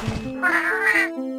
Quack.